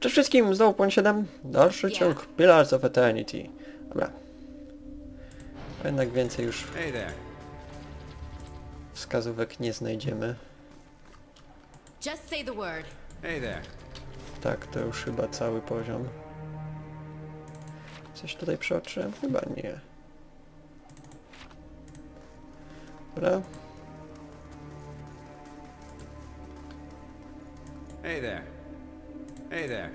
Cześć wszystkim, znowu punkt 7, dalszy ciąg Pillars of Eternity. Dobra. Jednak więcej już wskazówek nie znajdziemy. Just say the word. Hey there. Tak, to już chyba cały poziom. Coś tutaj przeoczyłem? Chyba nie. Dobra, Hey there. Hey there.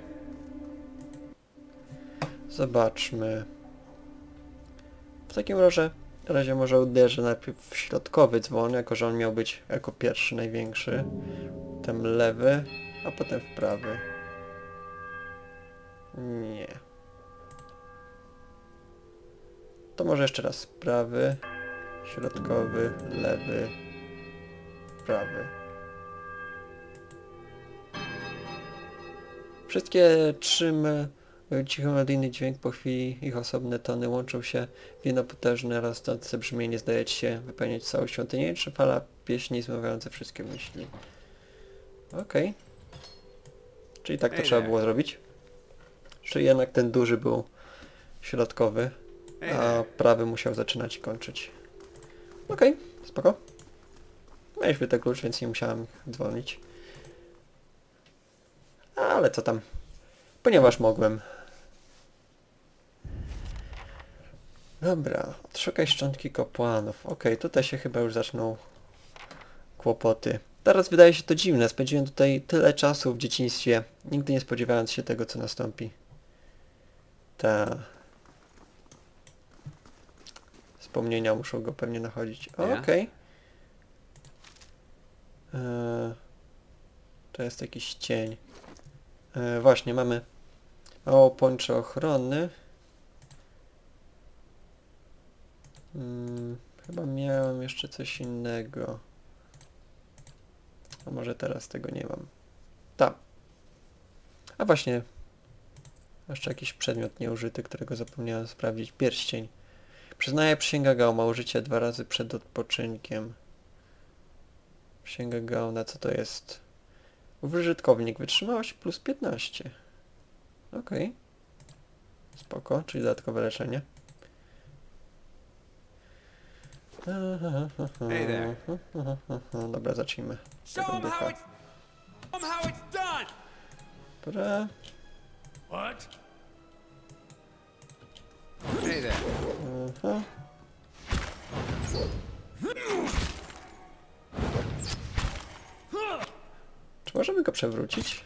zobaczmy. W takim razie, razie może uderzę najpierw w środkowy dzwon, jako że on miał być jako pierwszy największy. Potem lewy, a potem w prawy. Nie. To może jeszcze raz prawy, środkowy, lewy, prawy. Wszystkie trzy me- cichomelodyjny dźwięk po chwili ich osobne tony łączą się w jedno potężne, rosnące brzmienie zdaje ci się wypełniać całą świątynię, czy fala pieśni zmawiające wszystkie myśli. Okej. Czyli tak to trzeba było zrobić. Czy jednak ten duży był środkowy, a prawy musiał zaczynać i kończyć. Okej, spoko. Mieliśmy ten klucz, więc nie musiałem dzwonić. Ale co tam. Ponieważ mogłem. Dobra, odszukaj szczątki kapłanów. Okej, tutaj się chyba już zaczną kłopoty. Teraz wydaje się to dziwne. Spędziłem tutaj tyle czasu w dzieciństwie, nigdy nie spodziewając się tego, co nastąpi. Ta. Wspomnienia muszą go pewnie nachodzić. Okej. Eee, To jest jakiś cień. E, właśnie, mamy mało poncze ochrony. Mm, chyba miałem jeszcze coś innego. A może teraz tego nie mam. Tam. A właśnie. Jeszcze jakiś przedmiot nieużyty, którego zapomniałem sprawdzić. Pierścień. Przyznaję, przysięga Gauma. Użycie dwa razy przed odpoczynkiem. Przysięga Gauna, co to jest? Użytkownik, wytrzymałość plus 15. Okej. Spoko, czyli dodatkowe leczenie. Hey there. Dobra, zacznijmy. Done. Dobra. What? Hey there. Aha. Czy możemy go przewrócić?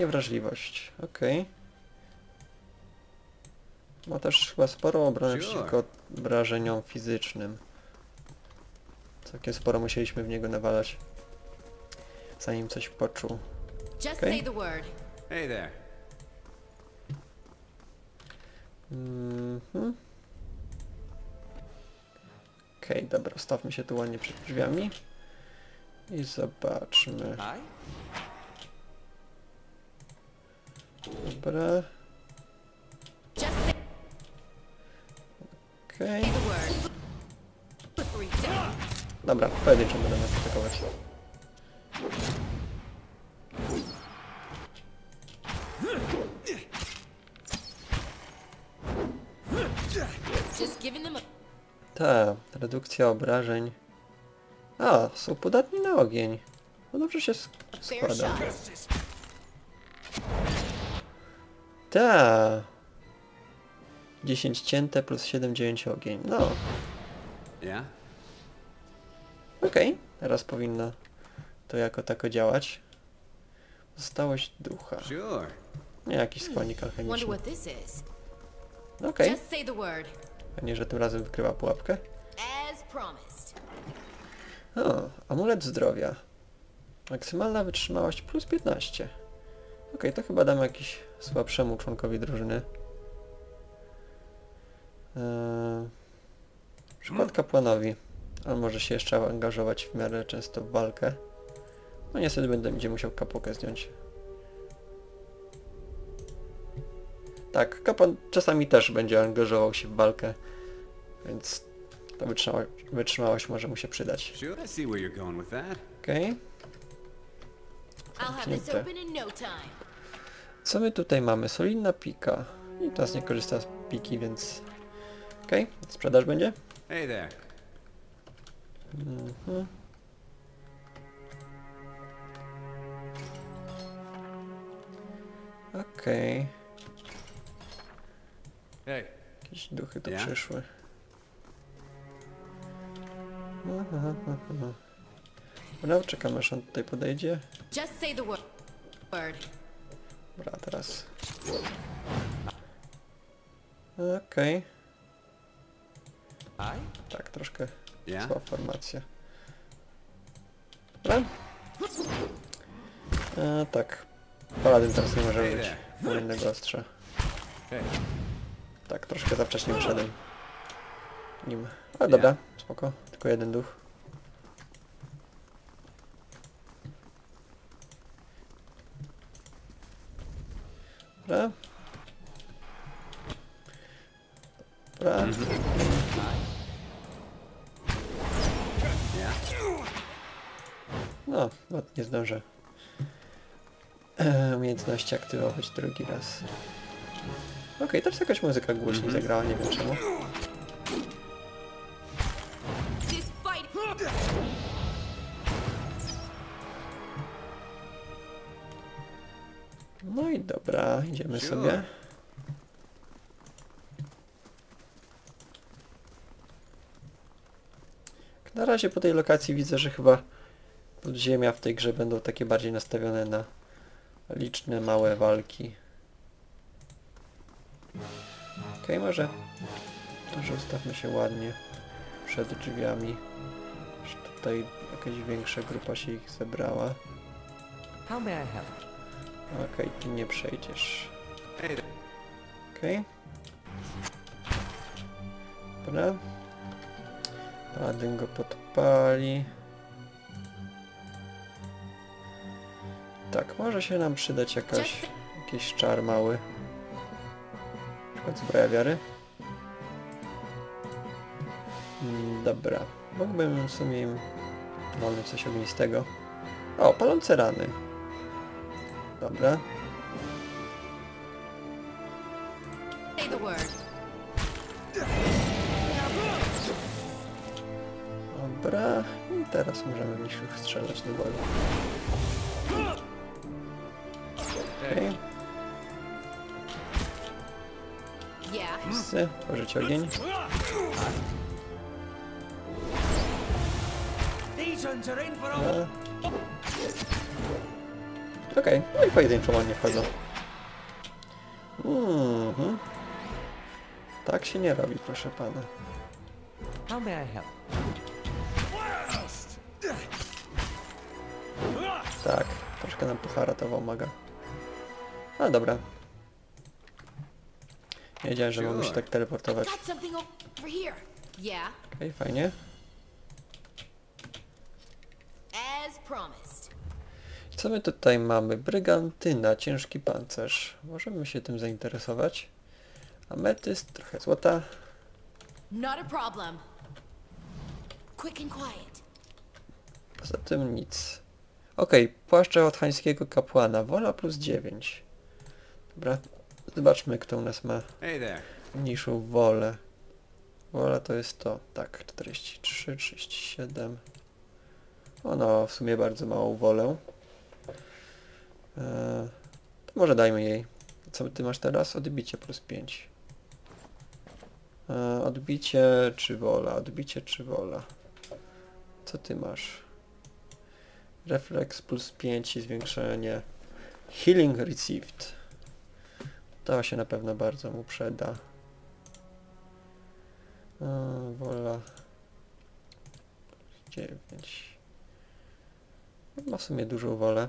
Niewrażliwość, okej. Ma też chyba sporą obronę Sure. przeciwko obrażeniom fizycznym. Całkiem sporo musieliśmy w niego nawalać, zanim coś poczuł. Okay. Mhm. Okej, dobra, stawmy się tu ładnie przed drzwiami. I zobaczmy. Dobra, okej. down. Dobra, pojedynczo będę nas atakować. Ta, redukcja obrażeń. A, są podatni na ogień. No dobrze się składa. Ta. 10 cięte plus 7, 9 ogień. No, Yeah. okej. Teraz powinno to jako tako działać. Zostałość ducha. Nie jakiś składnik alchemiczny. Okej. The word. Pewnie, że tym razem wykrywa pułapkę. O, amulet zdrowia. Maksymalna wytrzymałość plus 15. Okej, to chyba damy jakiś słabszemu członkowi drużyny. Eee, przykład kapłanowi. On może się jeszcze angażować w miarę często w walkę. No niestety będę, będzie musiał kapukę zdjąć. Tak, kapłan czasami też będzie angażował się w walkę, więc ta wytrzymałość, wytrzymałość może mu się przydać. Okej. Zamknięte. Co my tutaj mamy? Solidna pika. I teraz nie korzysta z piki, więc... Okej, sprzedaż będzie? Hey there. Mhm. Okej, Hey. jakieś duchy tu Ja? przyszły. Aha, aha, aha. Dobra, czekam aż on tutaj podejdzie. Just say the word. Dobra, teraz. Okej, Hi. tak, troszkę. Słaba formacja. Dobra. E, tak. Paladyn teraz nie może być. there. Ma innego ostrza. Tak, troszkę za wcześnie wyszedłem. Nim. Ale dobra, spoko. Tylko jeden duch. E, umiejętności aktywować drugi raz. Okej, teraz jakaś muzyka głośniej zagrała, nie wiem czemu. No i dobra, idziemy sobie. Na razie po tej lokacji widzę, że chyba podziemia w tej grze będą takie bardziej nastawione na liczne, małe walki. Okej, może, może ustawmy się ładnie przed drzwiami. Że tutaj jakaś większa grupa się ich zebrała. How may I help? Okej, ty nie przejdziesz. Okej. Dobra. Paladyn go podpali. Tak, może się nam przydać jakaś, jakiś czar mały. Na przykład zbroja wiary. Mm, Dobra. Mógłbym w sumie im walnąć coś ognistego. O, palące rany. Dobra. Dobra, i teraz możemy w nich strzelać do woli. Wszyscy, tworzyć ogień. E. Okej, no i pojedynczo ładnie wchodzą. Mhm. Tak się nie robi, proszę pana. How may I help? Tak, troszkę nam puchara to pomaga. Ale dobra. Nie Wiedziałem, że mogę się tak teleportować. Okej, fajnie. As promised. Co my tutaj mamy? Brygantyna, ciężki pancerz. Możemy się tym zainteresować. Ametyst, trochę złota. Poza tym nic. Okej, płaszcze od hańskiego kapłana. Wola plus 9. Dobra, zobaczmy kto u nas ma mniejszą wolę. Wola to jest to. Tak, 43, 37. O no, w sumie bardzo małą wolę. Eee, to może dajmy jej. Co ty masz teraz? Odbicie plus 5. Eee, odbicie czy wola? Odbicie czy wola? Co ty masz? Reflex plus 5 i zwiększenie. Healing received. To się na pewno bardzo mu przyda. Eee, wola 9. Ma w sumie dużą wolę.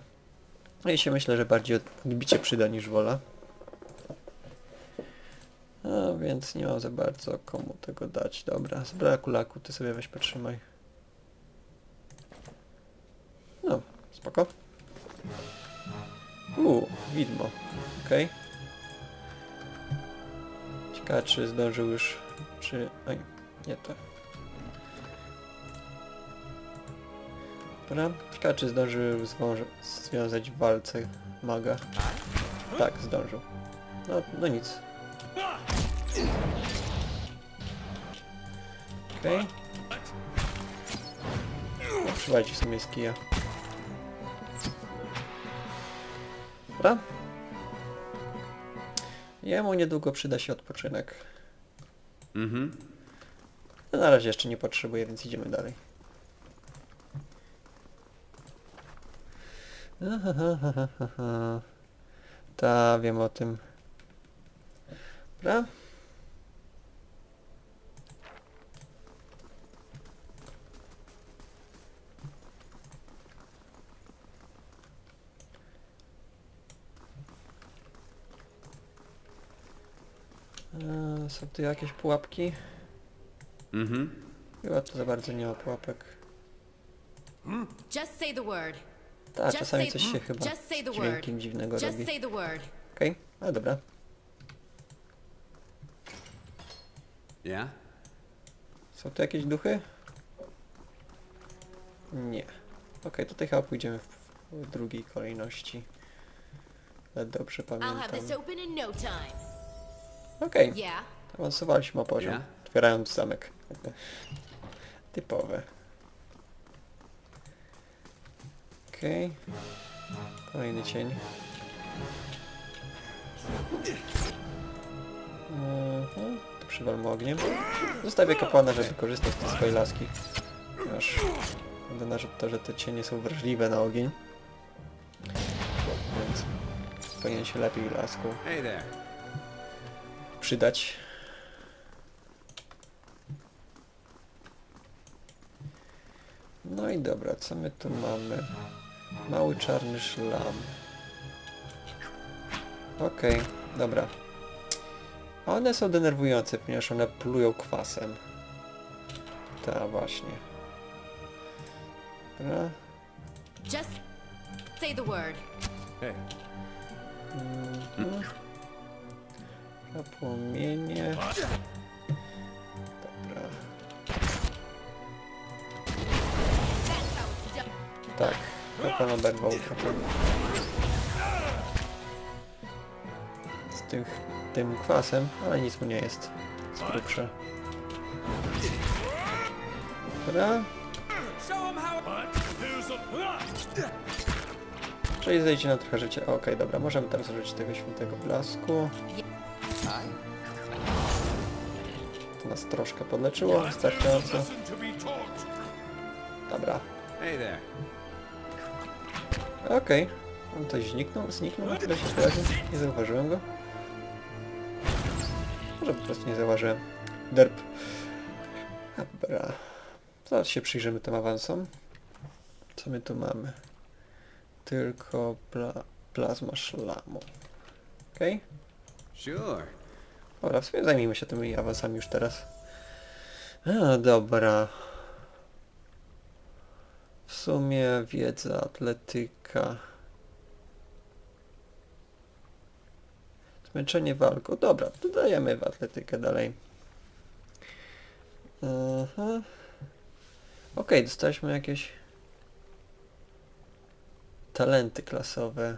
No i się myślę, że bardziej odbicie przyda niż wola. A więc nie mam za bardzo komu tego dać. Dobra, zbroja kulaku, ty sobie weź potrzymaj. No, spoko. Uuu, widmo. Okej. Ciekawe czy zdążył już, czy... Oj, nie to. Dobra, ciekawe czy zdążył związać w walce maga. Tak, zdążył. No, no nic. Okej. Okay. Sumie z kija. Dobra. Jemu niedługo przyda się odpoczynek. Mm-hmm. No, na razie jeszcze nie potrzebuję, więc idziemy dalej. Ta, wiem o tym. Dobra. Są tu jakieś pułapki? Mm-hmm. Chyba tu za bardzo nie ma pułapek. Just say the word. Tak, czasami coś się chyba just say the z dźwiękiem dziwnego robi. Okej, ale dobra. Yeah? Są tu jakieś duchy? Nie. Okej, tutaj chyba pójdziemy w, w drugiej kolejności. Ale dobrze pamiętam. no. Okej, Yeah. Awansowaliśmy o poziom, Ja? otwierając zamek. Typowe. Okej. Kolejny cień. Mhm. To przywalmy ogniem. Zostawię kapłana, żeby korzystać z tej swojej laski. Aż będę narzut to, że te cienie są wrażliwe na ogień. Więc powinien się lepiej laską przydać. No i dobra, co my tu mamy? Mały czarny szlam. Okej, dobra. One są denerwujące, ponieważ one plują kwasem. Ta właśnie. Dobra. Just say the word. Hey. Mhm. Płomienie. Kapłan oberwał. Z tym, tym kwasem, ale nic mu nie jest. Z. Dobra, czyli zejdzie na trochę życia. Okej, dobra, możemy teraz użyć tego świętego blasku. To nas troszkę podleczyło, wystarczająco. Dobra, Okej. On coś zniknął, zniknął na tyle się. Nie zauważyłem go. Może po prostu nie zauważyłem. Derp. Dobra. Zaraz się przyjrzymy tym awansom. Co my tu mamy? Tylko pla plazma szlamu. Okej. Sure. Dobra, w sumie zajmijmy się tymi awansami już teraz. A, dobra. W sumie wiedza, atletyka. Zmęczenie walką. Dobra, dodajemy w atletykę dalej. Aha. Okej, dostaliśmy jakieś talenty klasowe.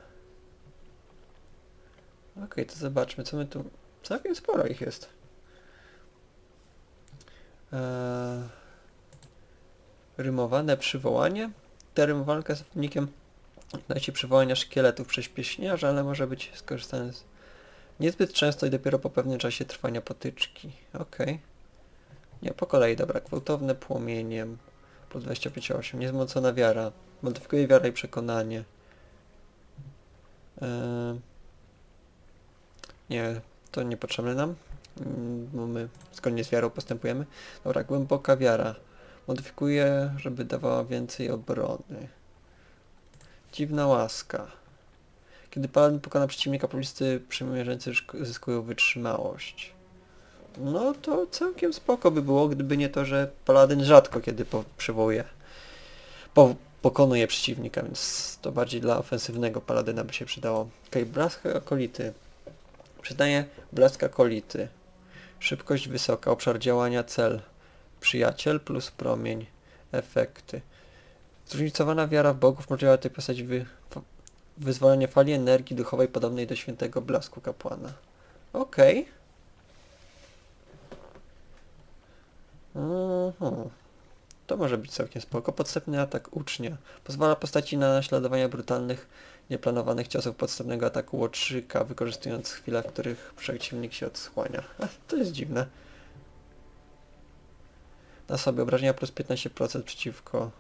Okej, to zobaczmy, co my tu... Całkiem sporo ich jest. Eee, rymowane przywołanie. Term walka z wynikiem się przywołania szkieletów przez pieśniarza, ale może być skorzystane z... Niezbyt często i dopiero po pewnym czasie trwania potyczki. Okej. Nie, po kolei, dobra. Gwałtowne płomienie. Plus 25,8. Niezmocona wiara. Modyfikuje wiarę i przekonanie. Eee, nie, to niepotrzebne nam, mm, my zgodnie z wiarą postępujemy. Dobra, głęboka wiara. Modyfikuje, żeby dawała więcej obrony. Dziwna łaska. Kiedy paladyn pokona przeciwnika, pobliscy przymierzeńcy zyskują wytrzymałość. No to całkiem spoko by było, gdyby nie to, że paladyn rzadko kiedy po przywołuje. Po pokonuje przeciwnika, więc to bardziej dla ofensywnego paladyna by się przydało. Okej, okay, blask akolity. Przydaje blask akolity. Szybkość wysoka, obszar działania cel. Przyjaciel plus promień. Efekty. Zróżnicowana wiara w bogów możliwa tej postaci wy, wyzwolenie fali energii duchowej podobnej do świętego blasku kapłana. Okej. Mhm. To może być całkiem spoko. Podstępny atak ucznia. Pozwala postaci na naśladowanie brutalnych, nieplanowanych ciosów podstępnego ataku łotrzyka, wykorzystując chwile, w których przeciwnik się odsłania. To jest dziwne. Na sobie obrażenia plus 15% przeciwko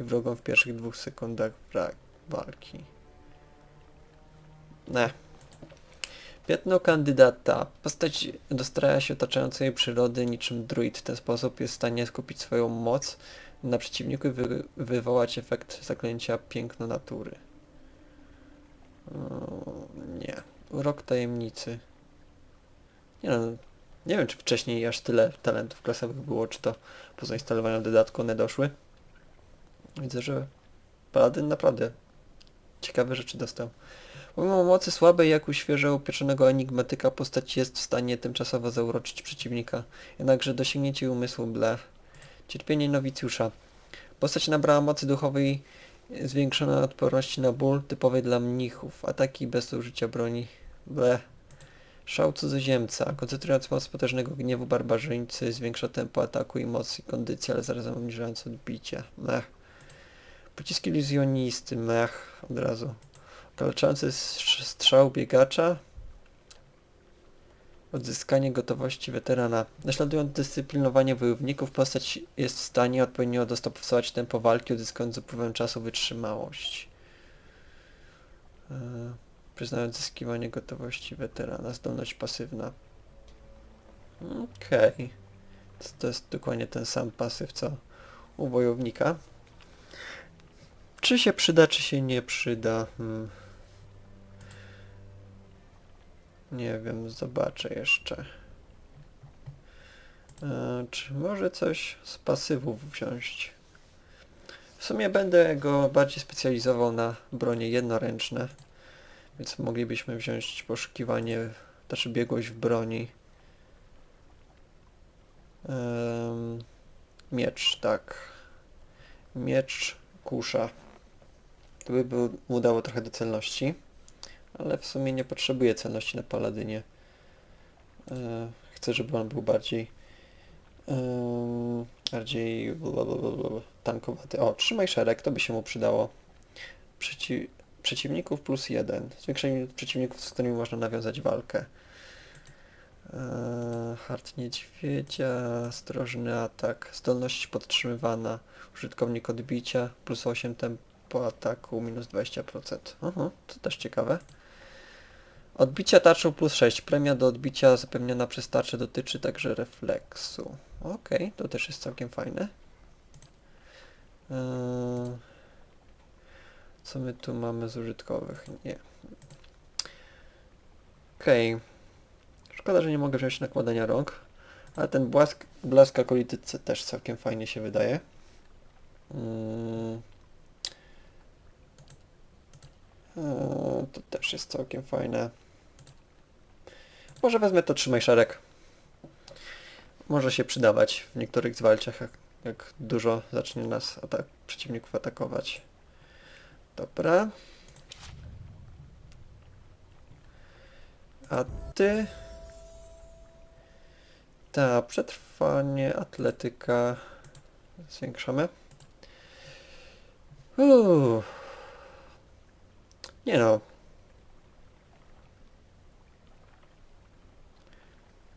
i wrogom w pierwszych dwóch sekundach walki. Ne. Piętno kandydata. Postać dostraja się otaczającej przyrody niczym druid. W ten sposób jest w stanie skupić swoją moc na przeciwniku i wy wywołać efekt zaklęcia piękno natury. O, nie. Urok tajemnicy. Nie no, nie wiem czy wcześniej aż tyle talentów klasowych było, czy to po zainstalowaniu dodatku one doszły. Widzę, że Paladyn naprawdę ciekawe rzeczy dostał. Pomimo mocy słabej jak u świeżo upieczonego enigmatyka postać jest w stanie tymczasowo zauroczyć przeciwnika. Jednakże dosięgnięcie umysłu ble. Cierpienie nowicjusza. Postać nabrała mocy duchowej zwiększonej odporności na ból, typowej dla mnichów. Ataki bez użycia broni. Ble. Szał cudzoziemca. Koncentrując moc potężnego gniewu barbarzyńcy zwiększa tempo ataku i moc i kondycję, ale zarazem obniżając odbicie. Mech. Pocisk iluzjonisty. Mech. Od razu. Kaleczający strz- strzał biegacza. Odzyskanie gotowości weterana. Naśladując dyscyplinowanie wojowników, postać jest w stanie odpowiednio dostosować tempo walki, odyskując z upływem czasu wytrzymałość. Eee, przyznając zyskiwanie gotowości weterana. Zdolność pasywna. Okej. To, to jest dokładnie ten sam pasyw, co u wojownika. Czy się przyda, czy się nie przyda? Hmm. Nie wiem, zobaczę jeszcze. E, czy może coś z pasywów wziąć? W sumie będę go bardziej specjalizował na bronie jednoręczne, więc moglibyśmy wziąć poszukiwanie, znaczy biegłość w broni. Em, miecz, tak. Miecz kusza. To by był- mu dało trochę do celności, ale w sumie nie potrzebuje celności na paladynie. E, chcę, żeby on był bardziej em, bardziej blablabla, tankowaty. O, trzymaj szereg, to by się mu przydało. Przeci przeciwników plus jeden. Zwiększenie przeciwników, z którymi można nawiązać walkę. Eee, Hart niedźwiedzia, ostrożny atak, zdolność podtrzymywana, użytkownik odbicia, plus 8 tempo ataku, minus 20%. Aha, to też ciekawe. Odbicia tarczą plus 6. Premia do odbicia zapewniona przez tarczę dotyczy także refleksu. Okej, to też jest całkiem fajne. Eee, co my tu mamy z użytkowych? Nie. Okej. Szkoda, że nie mogę wziąć nakładania rąk. Ale ten blask, blask akolity c- też całkiem fajnie się wydaje. Mm. Eee, to też jest całkiem fajne. Może wezmę to trzymaj szereg. Może się przydawać w niektórych zwalciach, jak, jak dużo zacznie nas atak przeciwników atakować. Dobra. A ty... Ta, przetrwanie, atletyka zwiększamy. Uuu. Nie no.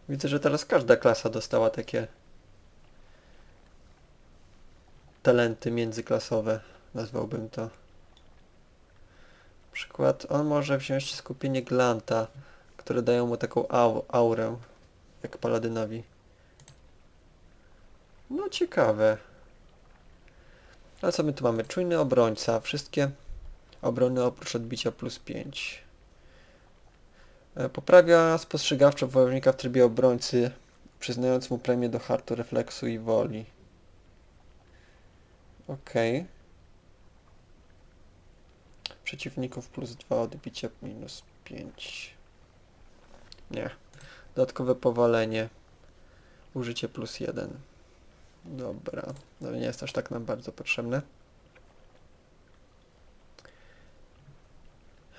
Widzę, że teraz każda klasa dostała takie talenty międzyklasowe, nazwałbym to. Przykład on może wziąć skupienie Glanta, które dają mu taką au aurę, jak Paladynowi. No ciekawe. A co my tu mamy? Czujny obrońca. Wszystkie obrony oprócz odbicia plus 5. E, Poprawia spostrzegawczo wojownika w trybie obrońcy, przyznając mu premię do hartu, refleksu i woli. Okej przeciwników plus 2, odbicia minus 5. Nie. Dodatkowe powalenie. Użycie plus 1. Dobra. No nie jest aż tak nam bardzo potrzebne.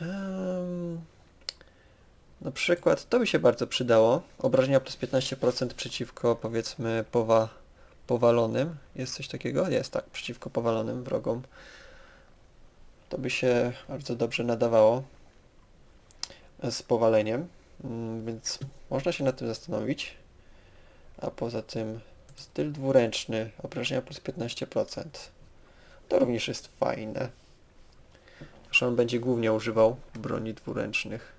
Um, na przykład to by się bardzo przydało. Obrażenia plus 15% przeciwko powiedzmy powa powalonym. Jest coś takiego? Jest tak, przeciwko powalonym wrogom. To by się bardzo dobrze nadawało z powaleniem, Mm, więc można się nad tym zastanowić. A poza tym styl dwuręczny, obrażenia plus 15%. To również jest fajne. Że on będzie głównie używał broni dwuręcznych.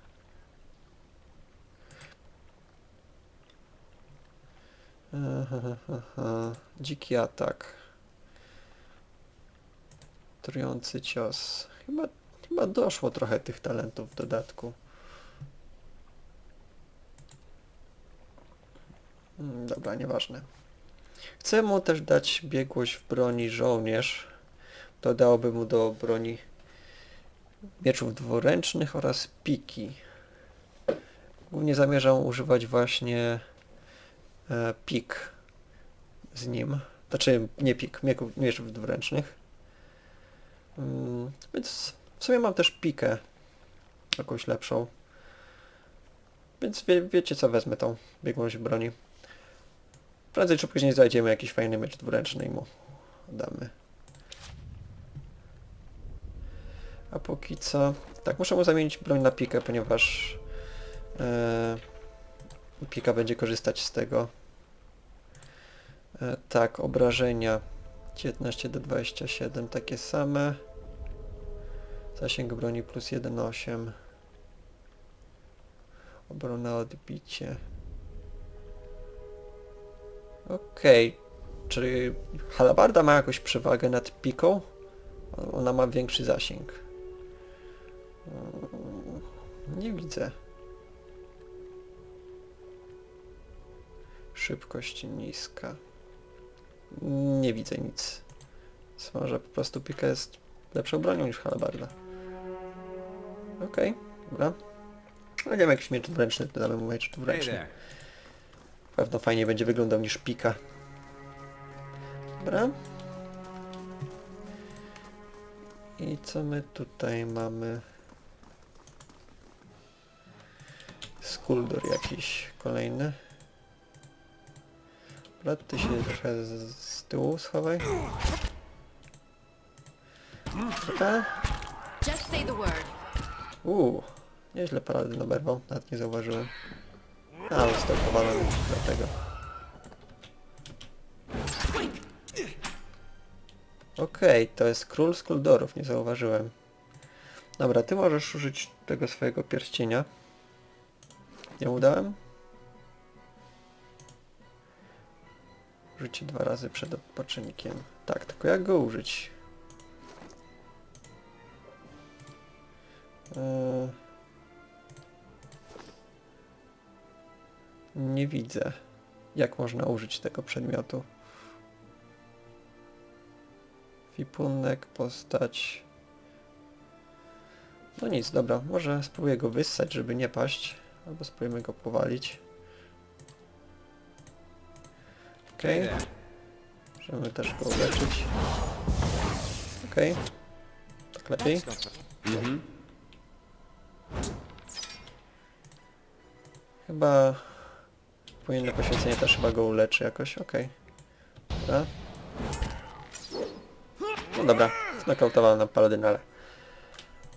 Ehehehe. Dziki atak. Trujący cios. Chyba, chyba doszło trochę tych talentów w dodatku. Mm, Dobra, nieważne. Chcę mu też dać biegłość w broni żołnierz. To dałoby mu do broni mieczów dwuręcznych oraz piki. Głównie zamierzam używać właśnie e, pik z nim. Znaczy nie pik, mieczów dwuręcznych. Mm, więc w sumie mam też pikę. Jakąś lepszą. Więc wie, wiecie co, wezmę tą biegłość broni. Prędzej czy później znajdziemy jakiś fajny miecz dwuręczny i mu damy. A póki co... Tak, muszę mu zamienić broń na pikę, ponieważ e, pika będzie korzystać z tego. E, tak, obrażenia 19 do 27, takie same. Zasięg broni plus 1,8. Obrona odbicie. Okej, czyli halabarda ma jakąś przewagę nad piką? Ona ma większy zasięg. Mm, Nie widzę. Szybkość niska. Nie widzę nic. Więc Może po prostu pika jest lepszą bronią niż halabarda. Okej, dobra. Będziemy jakiś miecz dwuręczny, dodamy mu miecz there. Pewno fajnie będzie wyglądał niż pika. Dobra. I co my tutaj mamy? Skuldur jakiś kolejny. Dobra, ty się trochę z, z tyłu schowaj. Dobra. Uuu, nieźle paladyn oberwał, nawet nie zauważyłem. A, został powalony, dlatego. Okej, to jest król Skuldorów, nie zauważyłem. Dobra, ty możesz użyć tego swojego pierścienia. Nie udałem? Użycie dwa razy przed odpoczynkiem. Tak, tylko jak go użyć? Nie widzę, jak można użyć tego przedmiotu. Wipunek, postać. No nic, dobra, może spróbuję go wyssać, żeby nie paść. Albo spróbujemy go powalić. Okej, there. możemy też go uleczyć. Okej, tak lepiej. Mm-hmm. Chyba pojemne poświęcenie też chyba go uleczy jakoś, okej. Dobra. No dobra, znokautowałem na paladynale.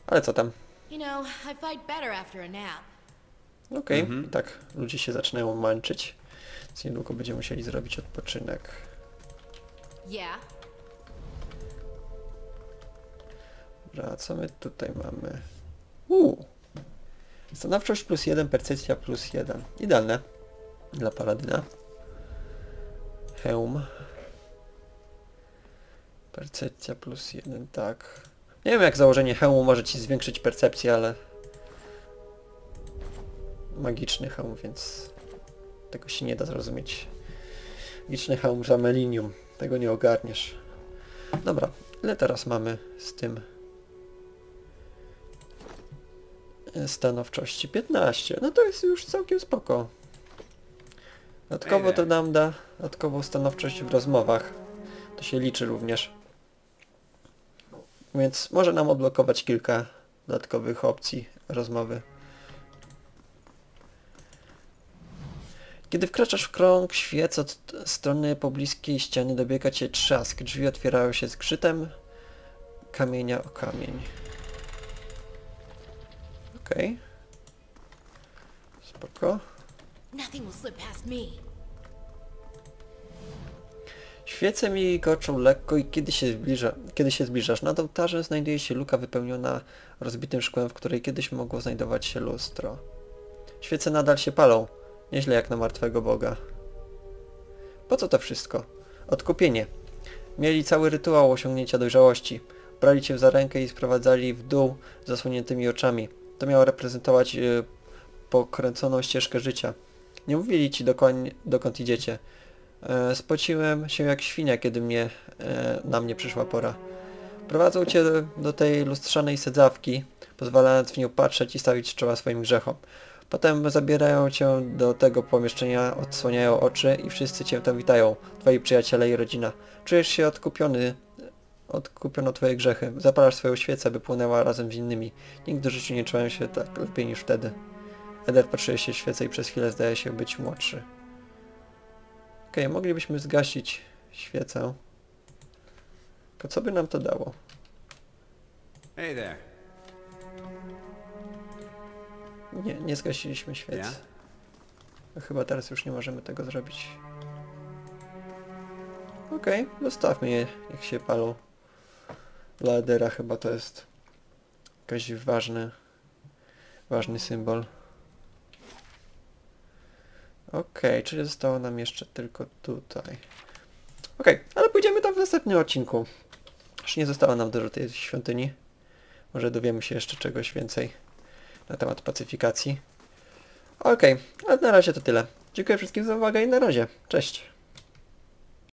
Ale co tam? Okej, Mhm. i tak ludzie się zaczynają męczyć. Więc niedługo będziemy musieli zrobić odpoczynek. Yeah. Dobra, co my tutaj mamy? Uuu! Stanowczość plus 1, percepcja plus 1. Idealne dla paladyna. Hełm. Percepcja plus 1, tak. Nie wiem jak założenie hełmu może ci zwiększyć percepcję, ale... Magiczny hełm, więc... Tego się nie da zrozumieć. Magiczny hełm za melinium. Tego nie ogarniesz. Dobra, ile teraz mamy z tym stanowczości 15. No to jest już całkiem spoko. Dodatkowo to nam da dodatkową stanowczość w rozmowach. To się liczy również. Więc może nam odblokować kilka dodatkowych opcji rozmowy. Kiedy wkraczasz w krąg świec od strony pobliskiej ściany dobiega cię trzask. Drzwi otwierają się z grzytem kamienia o kamień. Okej. Spoko. Past me. Świece migoczą lekko i kiedy się, zbliża, kiedy się zbliżasz, nad ołtarzem znajduje się luka wypełniona rozbitym szkłem, w której kiedyś mogło znajdować się lustro. Świece nadal się palą, nieźle jak na martwego Boga. Po co to wszystko? Odkupienie. Mieli cały rytuał osiągnięcia dojrzałości. Brali cię za rękę i sprowadzali w dół zasłoniętymi oczami. To miało reprezentować yy, pokręconą ścieżkę życia. Nie mówili ci dokładnie, dokąd idziecie. E, Spociłem się jak świnia, kiedy mnie, e, na mnie przyszła pora. Prowadzą cię do, tej lustrzanej sadzawki, pozwalając w nią patrzeć i stawić czoła swoim grzechom. Potem zabierają cię do tego pomieszczenia, odsłaniają oczy i wszyscy cię tam witają, twoi przyjaciele i rodzina. Czujesz się odkupiony, odkupiono twoje grzechy. Zapalasz swoją świecę, by płonęła razem z innymi. Nigdy w życiu nie czułem się tak lepiej niż wtedy. Eder patrzył się w świecę i przez chwilę zdaje się być młodszy. Okej, moglibyśmy zgasić świecę. Tylko co by nam to dało? Hey there. Nie, nie zgasiliśmy świec. No Chyba teraz już nie możemy tego zrobić. Okej, zostawmy je, jak się palą. Dla Edera chyba to jest jakiś ważny, ważny symbol. Okej, czyli zostało nam jeszcze tylko tutaj. Okej, ale pójdziemy tam w następnym odcinku. Już nie zostało nam dużo tej świątyni. Może dowiemy się jeszcze czegoś więcej na temat pacyfikacji. Okej, ale na razie to tyle. Dziękuję wszystkim za uwagę i na razie. Cześć.